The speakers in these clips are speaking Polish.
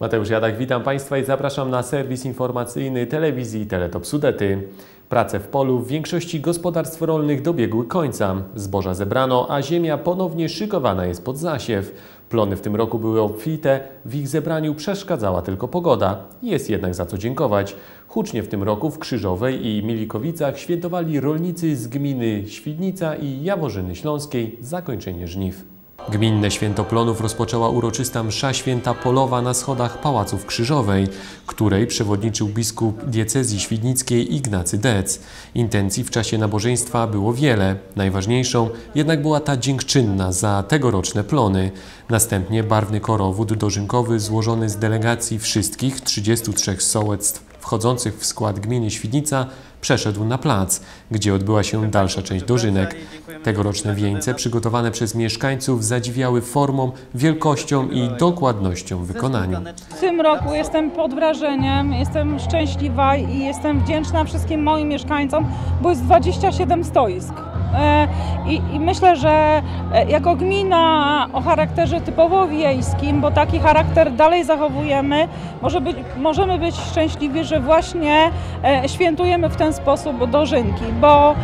Mateusz Jadak, witam Państwa i zapraszam na serwis informacyjny telewizji Teletop Sudety. Prace w polu w większości gospodarstw rolnych dobiegły końca. Zboża zebrano, a ziemia ponownie szykowana jest pod zasiew. Plony w tym roku były obfite, w ich zebraniu przeszkadzała tylko pogoda. Jest jednak za co dziękować. Hucznie w tym roku w Krzyżowej i Milikowicach świętowali rolnicy z gminy Świdnica i Jaworzyny Śląskiej zakończenie żniw. Gminne Święto Plonów rozpoczęła uroczysta msza święta polowa na schodach Pałacu w Krzyżowej, której przewodniczył biskup diecezji świdnickiej Ignacy Dec. Intencji w czasie nabożeństwa było wiele. Najważniejszą jednak była ta dziękczynna za tegoroczne plony. Następnie barwny korowód dożynkowy złożony z delegacji wszystkich 33 sołectw wchodzących w skład gminy Świdnica przeszedł na plac, gdzie odbyła się dalsza część dożynek. Tegoroczne wieńce przygotowane przez mieszkańców zadziwiały formą, wielkością i dokładnością w wykonaniu. W tym roku jestem pod wrażeniem, jestem szczęśliwa i jestem wdzięczna wszystkim moim mieszkańcom, bo jest 27 stoisk. E, I, I, myślę, że e, jako gmina o charakterze typowo wiejskim, bo taki charakter dalej zachowujemy, może być, możemy być szczęśliwi, że właśnie e, świętujemy w ten sposób dożynki, bo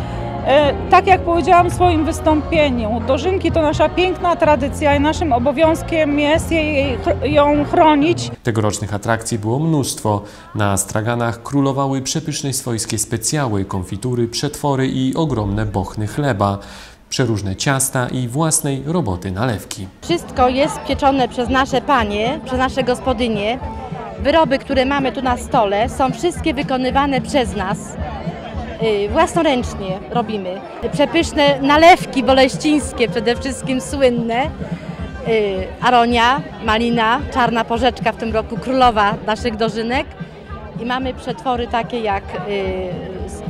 tak jak powiedziałam w swoim wystąpieniu, dożynki to nasza piękna tradycja i naszym obowiązkiem jest jej, ją chronić. Tegorocznych atrakcji było mnóstwo. Na straganach królowały przepyszne swojskie specjały, konfitury, przetwory i ogromne bochny chleba przeróżne ciasta i własnej roboty nalewki. Wszystko jest pieczone przez nasze panie, przez nasze gospodynie. Wyroby, które mamy tu na stole są wszystkie wykonywane przez nas. Y, własnoręcznie robimy. Przepyszne nalewki boleścińskie, przede wszystkim słynne. Y, aronia, malina, czarna porzeczka w tym roku królowa naszych dożynek. I mamy przetwory takie jak y,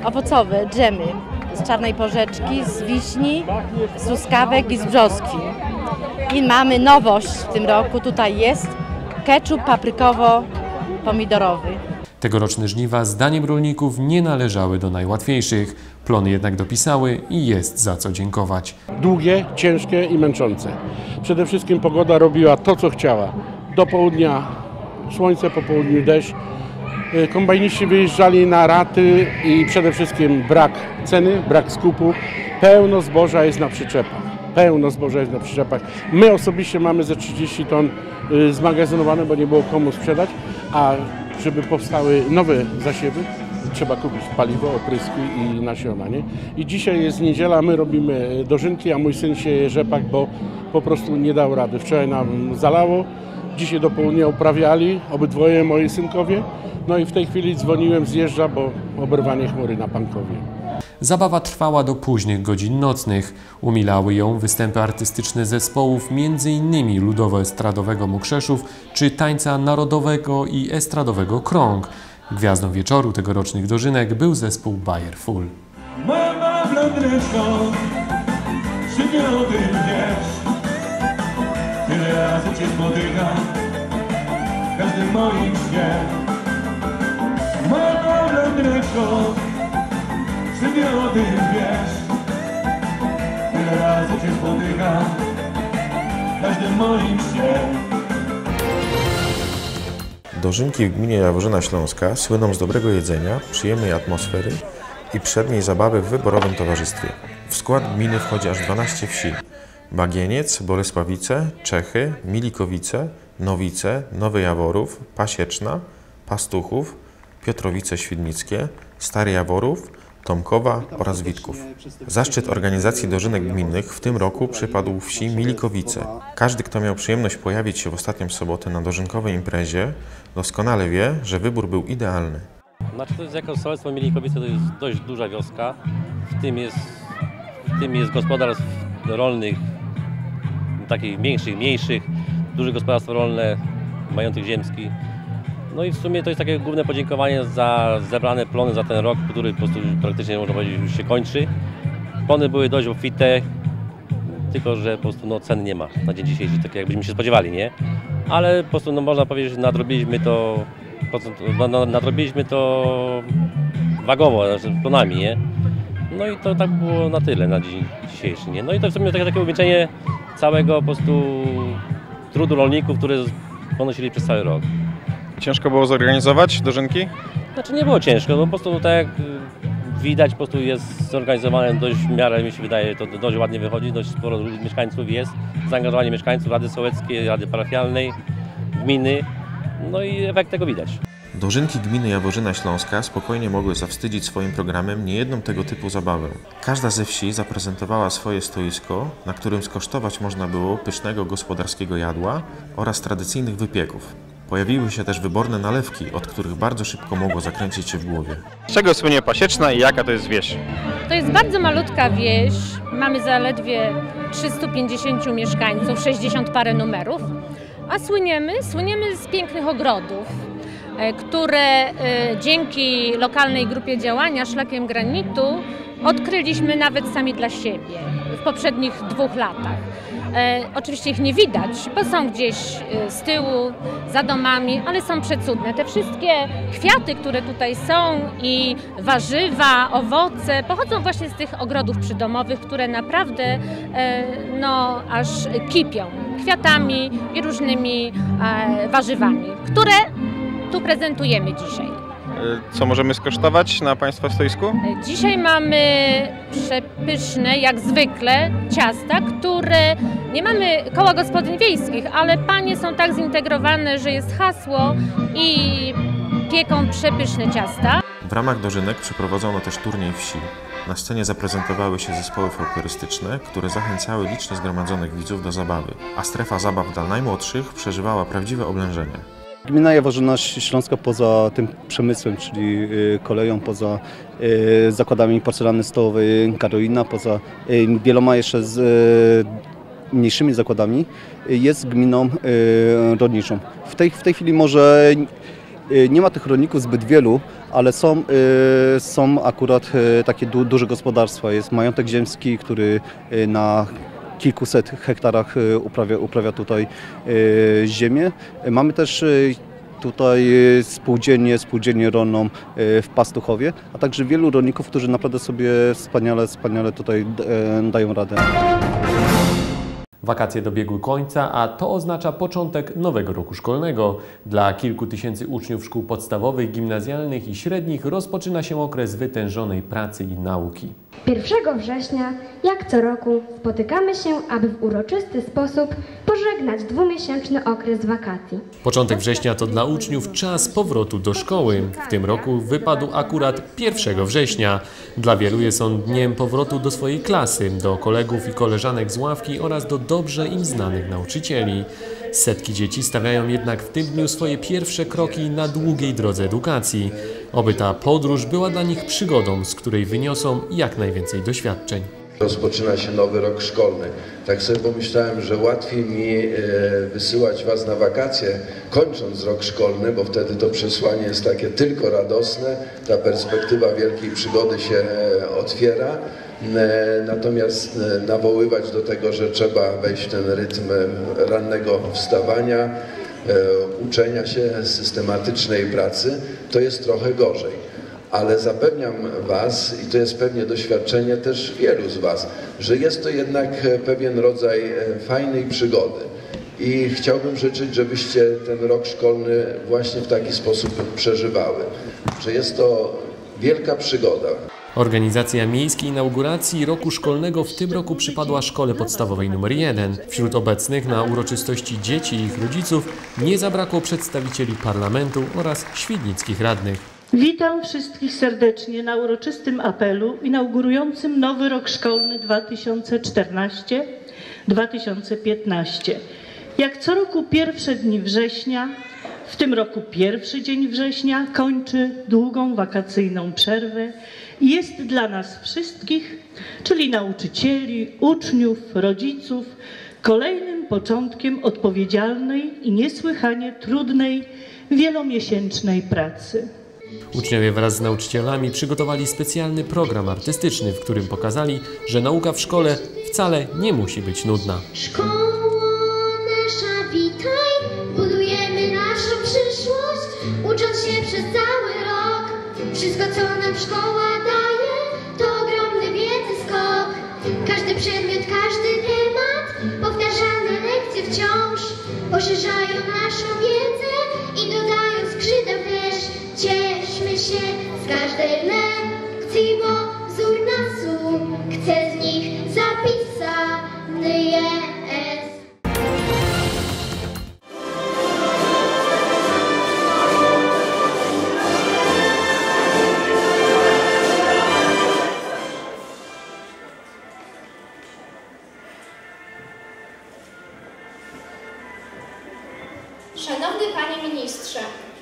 owocowe, dżemy z czarnej porzeczki, z wiśni, z truskawek i z brzoskwi. I mamy nowość w tym roku, tutaj jest ketchup paprykowo-pomidorowy. Tegoroczne żniwa zdaniem rolników nie należały do najłatwiejszych. Plony jednak dopisały i jest za co dziękować. Długie, ciężkie i męczące. Przede wszystkim pogoda robiła to, co chciała. Do południa słońce, po południu deszcz. Y, kombajniści wyjeżdżali na raty i przede wszystkim brak ceny, brak skupu. Pełno zboża jest na przyczepach. Pełno zboża jest na przyczepach. My osobiście mamy ze 30 ton y, zmagazynowane, bo nie było komu sprzedać, a żeby powstały nowe zasiewy, trzeba kupić paliwo, opryski i nasiona. Nie? I dzisiaj jest niedziela, my robimy dożynki, a mój syn sieje rzepak, bo po prostu nie dał rady. Wczoraj nam zalało, dzisiaj do południa uprawiali, obydwoje moi synkowie. No i w tej chwili dzwoniłem, zjeżdża, bo oberwanie chmury na Pankowie. Zabawa trwała do późnych godzin nocnych. Umilały ją występy artystyczne zespołów m.in. ludowo-estradowego Mokrzeszów czy tańca narodowego i estradowego Krąg. Gwiazdą wieczoru tegorocznych dożynek był zespół Bayer Full. Mama blondyneczko, o tym wiesz? Tyle razy cię spotykam w każdym moim śnie. Mama blondyneczko, czy nie o tym wiesz? Tyle razy cię spotykam w każdym moim śnie. Dożynki w gminie Jaworzyna Śląska słyną z dobrego jedzenia, przyjemnej atmosfery i przedniej zabawy w wyborowym towarzystwie. W skład gminy wchodzi aż 12 wsi. Bagieniec, Bolesławice, Czechy, Milikowice, Nowice, Nowy Jaworów, Pasieczna, Pastuchów, Piotrowice Świdnickie, Stary Jaworów, Tomkowa oraz Witków. Zaszczyt organizacji dożynek gminnych w tym roku przypadł wsi Milikowice. Każdy, kto miał przyjemność pojawić się w ostatnią sobotę na dożynkowej imprezie, doskonale wie, że wybór był idealny. Znaczy to jest jako sołectwo Milikowice to jest dość duża wioska. W tym jest, w tym jest gospodarstw rolnych, takich większych, mniejszych, dużych gospodarstw rolne, mających ziemski. No i w sumie to jest takie główne podziękowanie za zebrane plony za ten rok, który po prostu praktycznie można powiedzieć już się kończy. Plony były dość obfite, tylko że po prostu no, cen nie ma na dzień dzisiejszy, tak jakbyśmy się spodziewali, nie? Ale po prostu no, można powiedzieć, że nadrobiliśmy to, no, nadrobiliśmy to wagowo, znaczy plonami, nie? No i to tak było na tyle na dzień dzisiejszy, nie? No i to w sumie takie, takie uwieńczenie całego po prostu trudu rolników, które ponosili przez cały rok. Ciężko było zorganizować dożynki? Znaczy nie było ciężko, bo po prostu tak jak y, widać, po prostu jest zorganizowane dość w miarę, mi się wydaje, to dość ładnie wychodzi, dość sporo mieszkańców jest, zaangażowanie mieszkańców Rady Sołeckiej, Rady Parafialnej, gminy, no i efekt tego widać. Dożynki gminy Jaworzyna Śląska spokojnie mogły zawstydzić swoim programem niejedną tego typu zabawę. Każda ze wsi zaprezentowała swoje stoisko, na którym skosztować można było pysznego gospodarskiego jadła oraz tradycyjnych wypieków. Pojawiły się też wyborne nalewki, od których bardzo szybko mogło zakręcić się w głowie. Z czego słynie Pasieczna i jaka to jest wieś? To jest bardzo malutka wieś. Mamy zaledwie 350 mieszkańców, 60 parę numerów. A słyniemy, słyniemy z pięknych ogrodów, e, które e, dzięki lokalnej grupie działania Szlakiem Granitu odkryliśmy nawet sami dla siebie w poprzednich dwóch latach. E, oczywiście ich nie widać, bo są gdzieś e, z tyłu, za domami, ale są przecudne. Te wszystkie kwiaty, które tutaj są i warzywa, owoce pochodzą właśnie z tych ogrodów przydomowych, które naprawdę e, no, aż kipią kwiatami i różnymi warzywami, które tu prezentujemy dzisiaj. Co możemy skosztować na Państwa stoisku? Dzisiaj mamy przepyszne, jak zwykle, ciasta, które nie mamy koła gospodyń wiejskich, ale panie są tak zintegrowane, że jest hasło i pieką przepyszne ciasta. W ramach dożynek przeprowadzono też turniej wsi. Na scenie zaprezentowały się zespoły folklorystyczne, które zachęcały licznie zgromadzonych widzów do zabawy, a strefa zabaw dla najmłodszych przeżywała prawdziwe oblężenie. Gmina Jaworzyna Śląska poza tym przemysłem, czyli y, koleją, poza y, zakładami porcelany stołowej Karolina, poza y, wieloma jeszcze z mniejszymi zakładami, jest gminą rolniczą. W tej, w tej chwili może nie ma tych rolników zbyt wielu, ale są, są akurat takie du, duże gospodarstwa. Jest majątek ziemski, który na kilkuset hektarach y, uprawia, uprawia tutaj y, ziemię. Mamy też y, tutaj spółdzielnię, spółdzielnię rolną w Pastuchowie, a także wielu rolników, którzy naprawdę sobie wspaniale, wspaniale tutaj e, dają radę. Wakacje dobiegły końca, a to oznacza początek nowego roku szkolnego. Dla kilku tysięcy uczniów szkół podstawowych, gimnazjalnych i średnich rozpoczyna się okres wytężonej pracy i nauki. 1 września, jak co roku, spotykamy się, aby w uroczysty sposób pożegnać dwumiesięczny okres wakacji. Początek września to dla uczniów czas powrotu do szkoły. W tym roku wypadł akurat 1 września. Dla wielu jest on dniem powrotu do swojej klasy, do kolegów i koleżanek z ławki oraz do dobrze im znanych nauczycieli. Setki dzieci stawiają jednak w tym dniu swoje pierwsze kroki na długiej drodze edukacji. Oby ta podróż była dla nich przygodą, z której wyniosą jak najwięcej doświadczeń. Rozpoczyna się nowy rok szkolny. Tak sobie pomyślałem, że łatwiej mi e, wysyłać Was na wakacje, kończąc rok szkolny, bo wtedy to przesłanie jest takie tylko radosne, ta perspektywa wielkiej przygody się e, otwiera. E, Natomiast nawoływać do tego, że trzeba wejść w ten rytm rannego wstawania, uczenia się systematycznej pracy, to jest trochę gorzej ale zapewniam Was, i to jest pewnie doświadczenie też wielu z Was, że jest to jednak e, pewien rodzaj e, fajnej przygody. I chciałbym życzyć, żebyście ten rok szkolny właśnie w taki sposób przeżywały. Że jest to wielka przygoda. Organizacja miejskiej inauguracji roku szkolnego w tym roku przypadła szkole podstawowej nr 1. Wśród obecnych na uroczystości dzieci i ich rodziców nie zabrakło przedstawicieli parlamentu oraz świdnickich radnych. Witam wszystkich serdecznie na uroczystym apelu inaugurującym nowy rok szkolny 2014-2015. Jak co roku pierwsze dni września, w tym roku pierwszy dzień września kończy długą wakacyjną przerwę jest dla nas wszystkich, czyli nauczycieli, uczniów, rodziców, kolejnym początkiem odpowiedzialnej i niesłychanie trudnej, wielomiesięcznej pracy. Uczniowie wraz z nauczycielami przygotowali specjalny program artystyczny, w którym pokazali, że nauka w szkole wcale nie musi być nudna. Szkoła nasza, witaj, budujemy naszą przyszłość, ucząc się przez. Wszystko, co nam szkoła daje, to ogromny wiedzy skok. Każdy przedmiot, każdy temat, powtarzane lekcje wciąż poszerzają naszą wiedzę i dodają skrzydeł też. Cieszmy się z każdej Szanowny Panie Ministrze,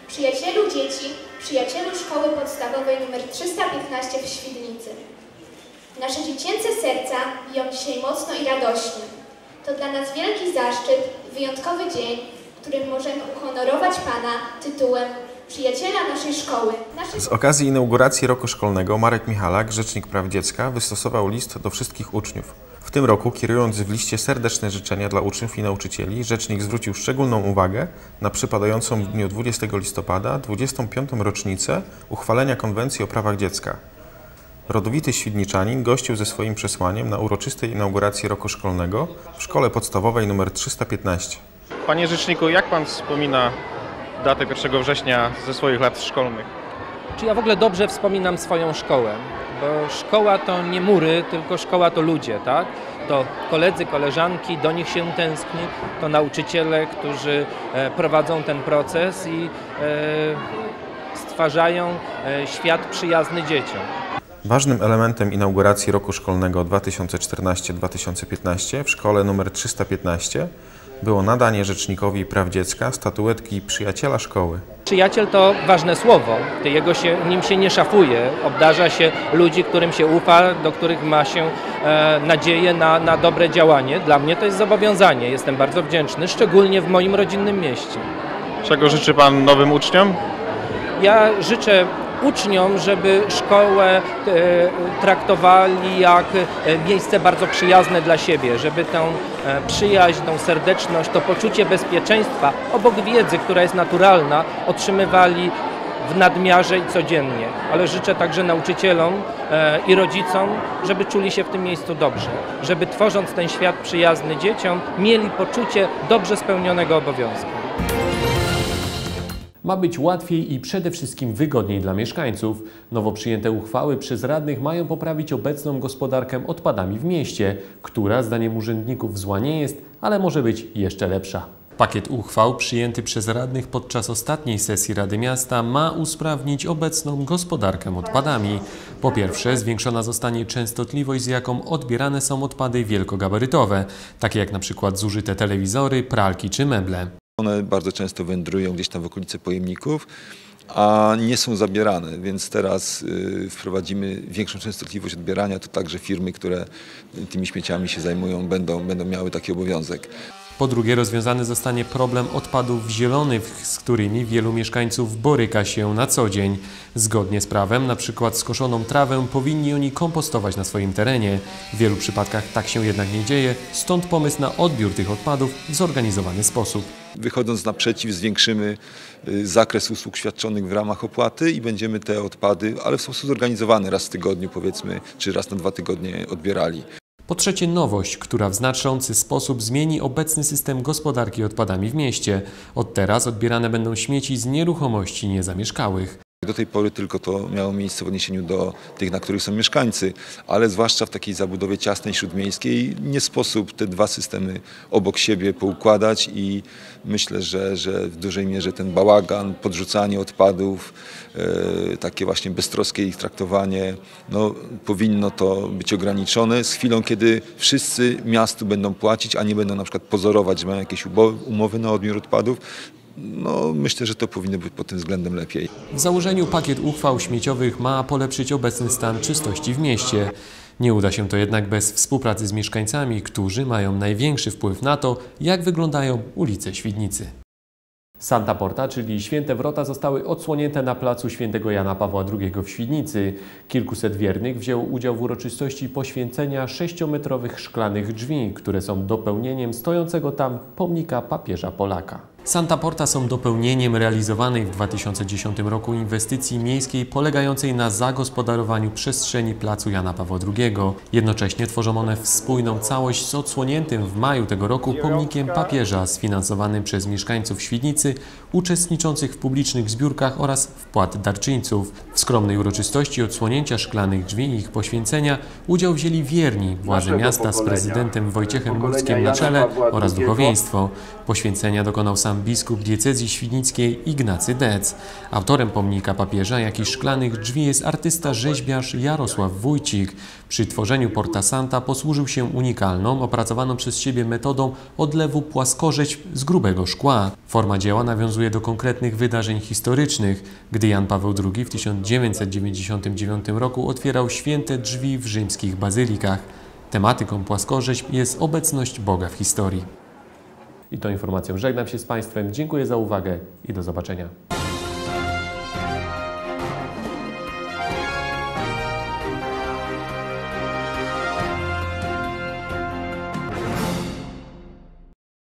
przyjacielu dzieci, przyjacielu Szkoły Podstawowej nr 315 w Świdnicy. Nasze dziecięce serca biją dzisiaj mocno i radośnie. To dla nas wielki zaszczyt i wyjątkowy dzień, w którym możemy uhonorować Pana tytułem przyjaciela naszej szkoły. Z okazji inauguracji roku szkolnego Marek Michalak, Rzecznik Praw Dziecka, wystosował list do wszystkich uczniów. Tym roku, kierując w liście serdeczne życzenia dla uczniów i nauczycieli, rzecznik zwrócił szczególną uwagę na przypadającą w dniu 20 listopada 25. rocznicę uchwalenia Konwencji o prawach dziecka. Rodowity Świdniczanin gościł ze swoim przesłaniem na uroczystej inauguracji roku szkolnego w szkole podstawowej nr 315. Panie Rzeczniku, jak Pan wspomina datę 1 września ze swoich lat szkolnych? Czy ja w ogóle dobrze wspominam swoją szkołę? Bo szkoła to nie mury, tylko szkoła to ludzie, tak? To koledzy, koleżanki, do nich się tęskni, to nauczyciele, którzy e, prowadzą ten proces i e, stwarzają e, świat przyjazny dzieciom. Ważnym elementem inauguracji roku szkolnego 2014-2015 w szkole nr 315 było nadanie Rzecznikowi Praw Dziecka statuetki Przyjaciela Szkoły. Przyjaciel to ważne słowo, jego się, nim się nie szafuje, obdarza się ludzi, którym się ufa, do których ma się e, nadzieję na, na dobre działanie. Dla mnie to jest zobowiązanie, jestem bardzo wdzięczny, szczególnie w moim rodzinnym mieście. Czego życzy Pan nowym uczniom? Ja życzę uczniom, żeby szkołę e, traktowali jak e, miejsce bardzo przyjazne dla siebie, żeby tę e, przyjaźń, tą serdeczność, to poczucie bezpieczeństwa obok wiedzy, która jest naturalna, otrzymywali w nadmiarze i codziennie. Ale życzę także nauczycielom i rodzicom, żeby czuli się w tym miejscu dobrze, żeby tworząc ten świat przyjazny dzieciom, mieli poczucie dobrze spełnionego obowiązku. Ma być łatwiej i przede wszystkim wygodniej dla mieszkańców. Nowo przyjęte uchwały przez radnych mają poprawić obecną gospodarkę odpadami w mieście, która zdaniem urzędników zła nie jest, ale może być jeszcze lepsza. Pakiet uchwał przyjęty przez radnych podczas ostatniej sesji Rady Miasta ma usprawnić obecną gospodarkę odpadami. Po pierwsze, zwiększona zostanie częstotliwość, z jaką odbierane są odpady wielkogabarytowe, takie jak na przykład zużyte telewizory, pralki czy meble. One bardzo często wędrują gdzieś tam w okolice pojemników, a nie są zabierane, więc teraz y, wprowadzimy większą częstotliwość odbierania. To także firmy, które tymi śmieciami się zajmują, będą, będą miały taki obowiązek. Po drugie, rozwiązany zostanie problem odpadów zielonych, z którymi wielu mieszkańców boryka się na co dzień. Zgodnie z prawem, na przykład skoszoną trawę powinni oni kompostować na swoim terenie. W wielu przypadkach tak się jednak nie dzieje, stąd pomysł na odbiór tych odpadów w zorganizowany sposób. Wychodząc naprzeciw, zwiększymy y, zakres usług świadczonych w ramach opłaty i będziemy te odpady, ale w sposób zorganizowany, raz w tygodniu powiedzmy, czy raz na dwa tygodnie odbierali. Po trzecie, nowość, która w znaczący sposób zmieni obecny system gospodarki odpadami w mieście. Od teraz odbierane będą śmieci z nieruchomości niezamieszkałych. Do tej pory tylko to miało miejsce w odniesieniu do tych, na których są mieszkańcy, ale zwłaszcza w takiej zabudowie ciasnej, śródmiejskiej nie sposób te dwa systemy obok siebie poukładać i myślę, że, że w dużej mierze ten bałagan, podrzucanie odpadów, e, takie właśnie beztroskie ich traktowanie, no, powinno to być ograniczone z chwilą, kiedy wszyscy miastu będą płacić, a nie będą na przykład pozorować, że mają jakieś umowy na odbiór odpadów, no, myślę, że to powinno być pod tym względem lepiej. W założeniu pakiet uchwał śmieciowych ma polepszyć obecny stan czystości w mieście. Nie uda się to jednak bez współpracy z mieszkańcami, którzy mają największy wpływ na to, jak wyglądają ulice Świdnicy. Santa Porta, czyli Święte Wrota, zostały odsłonięte na placu Świętego Jana Pawła II w Świdnicy. Kilkuset wiernych wzięło udział w uroczystości poświęcenia sześciometrowych szklanych drzwi, które są dopełnieniem stojącego tam pomnika papieża Polaka. Santa Porta są dopełnieniem realizowanej w 2010 roku inwestycji miejskiej polegającej na zagospodarowaniu przestrzeni placu Jana Pawła II. Jednocześnie tworzą one spójną całość z odsłoniętym w maju tego roku pomnikiem papieża sfinansowanym przez mieszkańców Świdnicy uczestniczących w publicznych zbiórkach oraz wpłat darczyńców. W skromnej uroczystości odsłonięcia szklanych drzwi i ich poświęcenia udział wzięli wierni, władze miasta z prezydentem Wojciechem Murskim na czele oraz duchowieństwo. Poświęcenia dokonał sam biskup diecezji świdnickiej Ignacy Dec. Autorem pomnika papieża, jak i szklanych drzwi jest artysta rzeźbiarz Jarosław Wójcik. Przy tworzeniu Porta Santa posłużył się unikalną, opracowaną przez siebie metodą odlewu płaskorzeźb z grubego szkła. Forma dzieła nawiązuje do konkretnych wydarzeń historycznych, gdy Jan Paweł II w 1999 roku otwierał święte drzwi w rzymskich bazylikach. Tematyką płaskorzeźb jest obecność Boga w historii. I tą informacją żegnam się z Państwem. Dziękuję za uwagę i do zobaczenia.